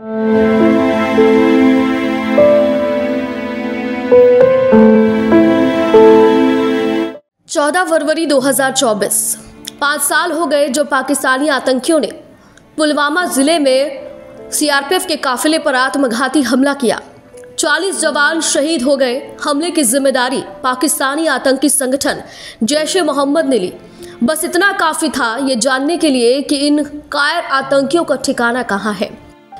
चौदह फरवरी 2024 पाँच साल हो गए जो पाकिस्तानी आतंकियों ने पुलवामा ज़िले में सीआरपीएफ के काफिले पर आत्मघाती हमला किया। 40 जवान शहीद हो गए। हमले की ज़िम्मेदारी पाकिस्तानी आतंकी संगठन जैश ए मोहम्मद ने ली। बस इतना काफ़ी था ये जानने के लिए कि इन कायर आतंकियों का ठिकाना कहाँ है।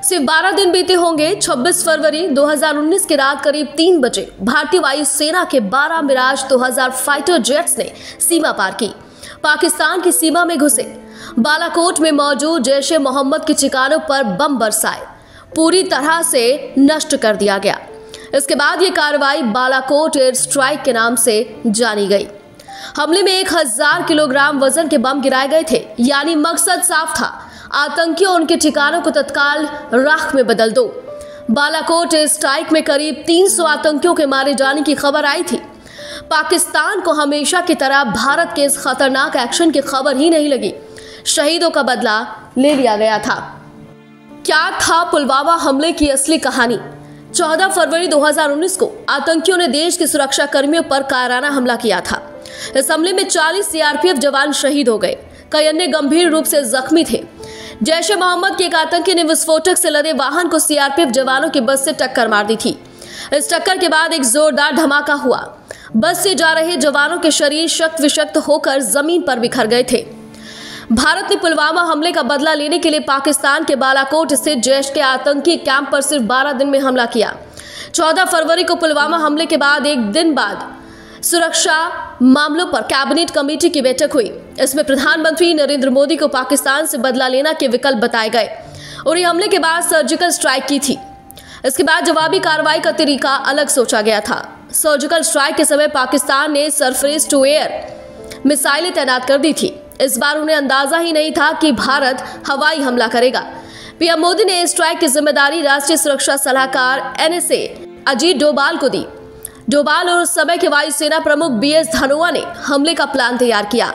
सिर्फ़ 12 दिन बीते होंगे 26 फरवरी 2019 की रात करीब तीन बजे, भारतीय वायुसेना के 12 मिराज 2000 फाइटर जेट्स ने सीमा पार की। पाकिस्तान की सीमा में घुसे। बालाकोट में मौजूद जैश ए मोहम्मद के ठिकानों पर बम बरसाए। पूरी तरह से नष्ट कर दिया गया। इसके बाद ये कार्रवाई बालाकोट एयर स्ट्राइक के नाम से जानी गई। हमले में एक हज़ार किलोग्राम वज़न के बम गिराए गए थे, यानी मकसद साफ़ था। आतंकियों उनके ठिकानों को तत्काल राख में बदल दो। बालाकोट स्ट्राइक में करीब 300 आतंकियों के मारे जाने की खबर आई थी। पाकिस्तान को हमेशा की तरह भारत के इस खतरनाक एक्शन की खबर ही नहीं लगी। शहीदों का बदला ले लिया गया था। क्या था पुलवामा हमले की असली कहानी? 14 फरवरी 2019 को आतंकियों ने देश के सुरक्षा कर्मियों पर कायराना हमला किया था। इस हमले में 40 सीआरपीएफ जवान शहीद हो गए। कई अन्य गंभीर रूप से जख्मी थे। जैश ए मोहम्मद के एक आतंकी ने विस्फोटक से लदे वाहन को सीआरपीएफ जवानों की बस से टक्कर मार दी थी। इस टक्कर के बाद एक जोरदार धमाका हुआ। बस से जा रहे जवानों के शरीर शक्त विशक्त होकर ज़मीन पर बिखर गए थे। भारत ने पुलवामा हमले का बदला लेने के लिए पाकिस्तान के बालाकोट स्थित जैश के आतंकी कैंप पर सिर्फ़ 12 दिन में हमला किया। 14 फरवरी को पुलवामा हमले के बाद एक दिन बाद सुरक्षा मामलों पर कैबिनेट कमेटी की बैठक हुई। इसमें प्रधानमंत्री नरेंद्र मोदी को पाकिस्तान से बदला लेना के विकल्प बताए गए ये हमले के बाद सर्जिकल स्ट्राइक की थी। इसके बाद जवाबी कार्रवाई का तरीका अलग सोचा गया था। सर्जिकल स्ट्राइक के समय पाकिस्तान ने सरफेस टू एयर मिसाइलें तैनात कर दी थी। इस बार उन्हें अंदाज़ा ही नहीं था कि भारत हवाई हमला करेगा। पीएम मोदी ने स्ट्राइक की ज़िम्मेदारी राष्ट्रीय सुरक्षा सलाहकार एनएसए अजीत डोभाल को दी। डोभाल और उस समय के वायुसेना प्रमुख बी एस धनोआ ने हमले का प्लान तैयार किया।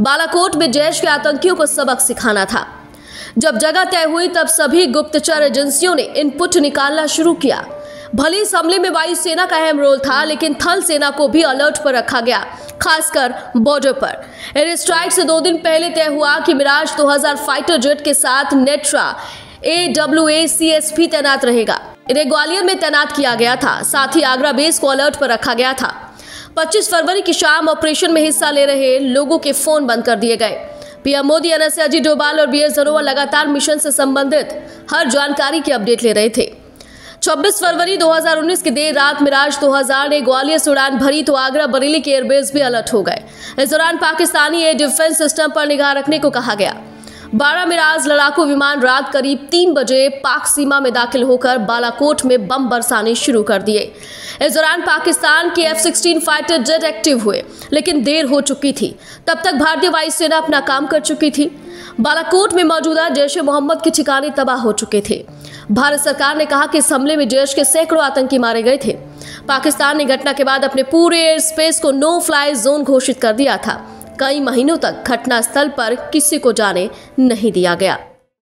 बालाकोट में जैश के आतंकियों को सबक सिखाना था। जब जगह तय हुई, तब सभी गुप्तचर एजेंसियों ने इनपुट निकालना शुरू किया। भले इस हमले में वायुसेना का अहम रोल था, लेकिन थल सेना को भी अलर्ट पर रखा गया, खासकर बॉर्डर पर। एयर स्ट्राइक से दो दिन पहले तय हुआ कि मिराज 2000 फाइटर जेट के साथ Netra, A W A C S P तैनात रहेगा। इन्हें ग्वालियर में तैनात किया गया था। साथ ही आगरा बेस को अलर्ट पर रखा गया था। 25 फरवरी की शाम ऑपरेशन में हिस्सा ले रहे लोगों के फ़ोन बंद कर दिए गए। पीएम मोदी, एनएसए, अजीत डोभाल और बी एस धनोआ लगातार मिशन से संबंधित हर जानकारी की अपडेट ले रहे थे। 26 फरवरी 2019 की देर रात मिराज 2000 ने ग्वालियर से उड़ान भरी तो आगरा बरेली के एयरबेस भी अलर्ट हो गए। इस दौरान पाकिस्तानी एयर डिफेंस सिस्टम पर निगाह रखने को कहा गया। बारह मिराज लड़ाकू विमान रात करीब तीन बजे पाक सीमा में दाखिल होकर बालाकोट में बम बरसाने शुरू कर दिए। इस दौरान पाकिस्तान के F sixteen fighter jet active हुए, लेकिन देर हो चुकी थी। तब तक भारतीय वायुसेना अपना काम कर चुकी थी। बालाकोट में मौजूदा जैश ए मोहम्मद के ठिकाने तबाह हो चुके थे। भारत सरकार ने कहा कि इस हमले में जैश के सैकड़ों आतंकी मारे गए थे। पाकिस्तान ने घटना के बाद अपने पूरे एयर स्पेस को नो फ्लाई जोन घोषित कर दिया था। कई महीनों तक घटनास्थल पर किसी को जाने नहीं दिया गया।